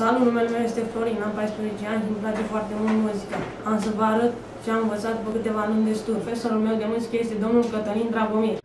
Salut, numele meu este Florin, am 14 ani și îmi place foarte mult muzica. Am să vă arăt ce am învățat după câteva luni de studiu. Profesorul meu de muzică este domnul Cătălin Dragomir.